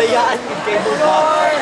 Dayaan yung cable box.